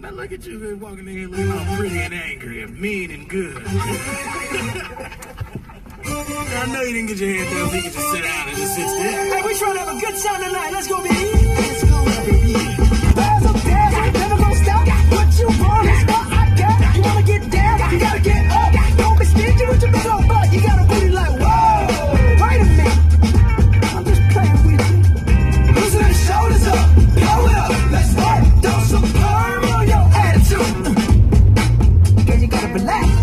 Now look at you walking in here looking all pretty and angry and mean and good. I know you didn't get your hair done so you can just sit down and just sit still. Hey, we trying to have a good time tonight. Let's go. relax.